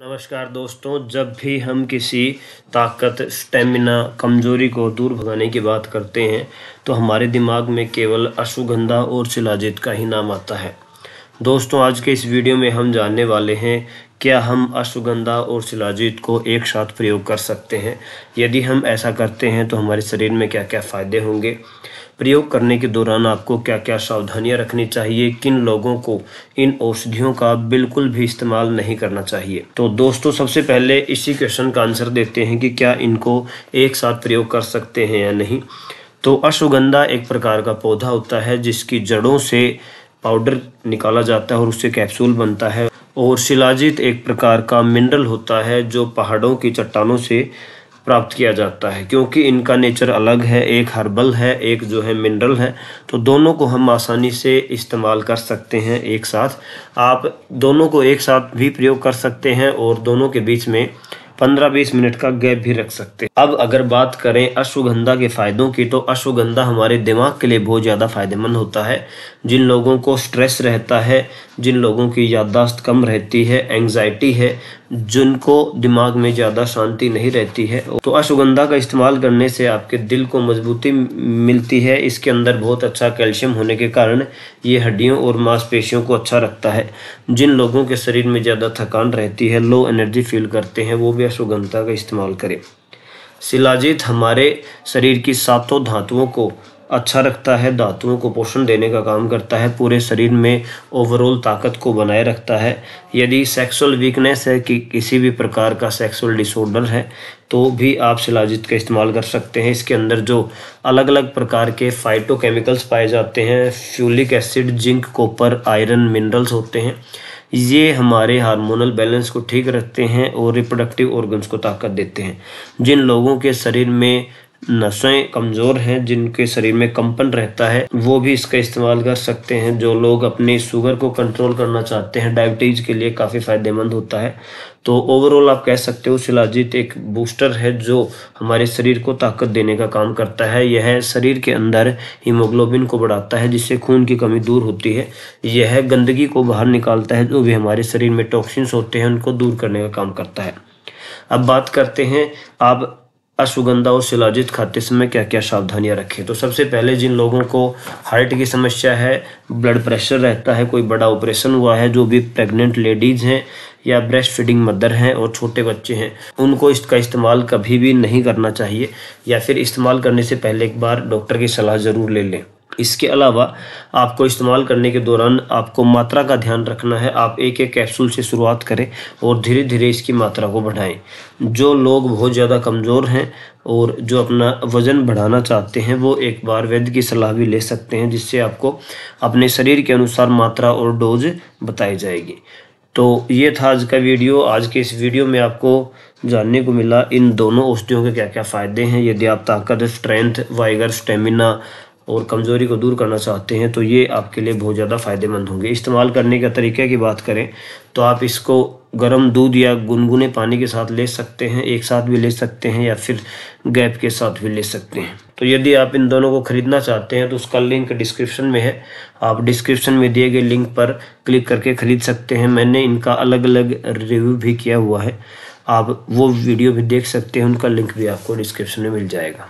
नमस्कार दोस्तों, जब भी हम किसी ताकत, स्टेमिना, कमज़ोरी को दूर भगाने की बात करते हैं तो हमारे दिमाग में केवल अश्वगंधा और शिलाजित का ही नाम आता है। दोस्तों, आज के इस वीडियो में हम जानने वाले हैं, क्या हम अश्वगंधा और शिलाजित को एक साथ प्रयोग कर सकते हैं? यदि हम ऐसा करते हैं तो हमारे शरीर में क्या क्या फ़ायदे होंगे? प्रयोग करने के दौरान आपको क्या क्या सावधानियाँ रखनी चाहिए, किन लोगों को इन औषधियों का बिल्कुल भी इस्तेमाल नहीं करना चाहिए? तो दोस्तों, सबसे पहले इसी क्वेश्चन का आंसर देते हैं कि क्या इनको एक साथ प्रयोग कर सकते हैं या नहीं। तो अश्वगंधा एक प्रकार का पौधा होता है, जिसकी जड़ों से पाउडर निकाला जाता है और उससे कैप्सूल बनता है। और शिलाजित एक प्रकार का मिनरल होता है, जो पहाड़ों की चट्टानों से प्राप्त किया जाता है, क्योंकि इनका नेचर अलग है, एक हर्बल है, एक जो है मिनरल है तो दोनों को हम आसानी से इस्तेमाल कर सकते हैं एक साथ। आप दोनों को एक साथ भी प्रयोग कर सकते हैं और दोनों के बीच में पंद्रह बीस मिनट का गैप भी रख सकते। हैं अब अगर बात करें अश्वगंधा के फायदों की तो अश्वगंधा हमारे दिमाग के लिए बहुत ज़्यादा फ़ायदेमंद होता है। जिन लोगों को स्ट्रेस रहता है, जिन लोगों की याददाश्त कम रहती है, एंग्जाइटी है, जिनको दिमाग में ज़्यादा शांति नहीं रहती है तो अश्वगंधा का इस्तेमाल करने से आपके दिल को मजबूती मिलती है। इसके अंदर बहुत अच्छा कैल्शियम होने के कारण ये हड्डियों और मांसपेशियों को अच्छा रखता है। जिन लोगों के शरीर में ज़्यादा थकान रहती है लो एनर्जी फील करते हैं, वो भी अश्वगंधा का इस्तेमाल करें। शिलाजीत हमारे शरीर की सातों धातुओं को अच्छा रखता है, धातुओं को पोषण देने का काम करता है, पूरे शरीर में ओवरऑल ताकत को बनाए रखता है। यदि सेक्सुअल वीकनेस है कि किसी भी प्रकार का सेक्सुअल डिसऑर्डर है तो भी आप शिलाजित का इस्तेमाल कर सकते हैं। इसके अंदर जो अलग अलग प्रकार के फाइटोकेमिकल्स पाए जाते हैं folic acid zinc copper iron minerals होते हैं। ये हमारे हार्मोनल बैलेंस को ठीक रखते हैं और रिप्रोडक्टिव ऑर्गन्स को ताकत देते हैं। जिन लोगों के शरीर में नसें कमज़ोर हैं, जिनके शरीर में कंपन रहता है, वो भी इसका इस्तेमाल कर सकते हैं, जो लोग अपने शुगर को कंट्रोल करना चाहते हैं। डायबिटीज़ के लिए काफ़ी फ़ायदेमंद होता है। तो ओवरऑल आप कह सकते हो, शिलाजीत एक बूस्टर है, जो हमारे शरीर को ताकत देने का काम करता है। यह शरीर के अंदर हीमोग्लोबिन को बढ़ाता है, जिससे खून की कमी दूर होती है। यह गंदगी को बाहर निकालता है, जो भी हमारे शरीर में टॉक्सिन्स होते हैं, उनको दूर करने का काम करता है। अब बात करते हैं, आप अश्वगंधा और शिलाजित खाते समय क्या क्या सावधानियाँ रखें? तो सबसे पहले जिन लोगों को हार्ट की समस्या है, ब्लड प्रेशर रहता है, कोई बड़ा ऑपरेशन हुआ है, जो भी प्रेग्नेंट लेडीज़ हैं या ब्रेस्ट फीडिंग मदर हैं और छोटे बच्चे हैं, उनको इसका इस्तेमाल कभी भी नहीं करना चाहिए या फिर इस्तेमाल करने से पहले एक बार डॉक्टर की सलाह ज़रूर ले लें। इसके अलावा आपको इस्तेमाल करने के दौरान आपको मात्रा का ध्यान रखना है। आप एक एक कैप्सूल से शुरुआत करें और धीरे धीरे इसकी मात्रा को बढ़ाएँ। जो लोग बहुत ज़्यादा कमज़ोर हैं और जो अपना वज़न बढ़ाना चाहते हैं, वो एक बार वैद्य की सलाह भी ले सकते हैं, जिससे आपको अपने शरीर के अनुसार मात्रा और डोज बताई जाएगी। तो ये था आज का वीडियो। आज के इस वीडियो में आपको जानने को मिला इन दोनों औषधियों के क्या क्या फ़ायदे हैं। यदि आप ताकत, स्ट्रेंथ, वाइगर, स्टेमिना और कमज़ोरी को दूर करना चाहते हैं तो ये आपके लिए बहुत ज़्यादा फ़ायदेमंद होंगे। इस्तेमाल करने का तरीके की बात करें तो आप इसको गर्म दूध या गुनगुने पानी के साथ ले सकते हैं, एक साथ भी ले सकते हैं, या फिर गैप के साथ भी ले सकते हैं। तो यदि आप इन दोनों को ख़रीदना चाहते हैं तो उसका लिंक डिस्क्रिप्शन में है। आप डिस्क्रिप्शन में दिए गए लिंक पर क्लिक करके ख़रीद सकते हैं। मैंने इनका अलग अलग रिव्यू भी किया हुआ है। आप वो वीडियो भी देख सकते हैं, उनका लिंक भी आपको डिस्क्रिप्शन में मिल जाएगा।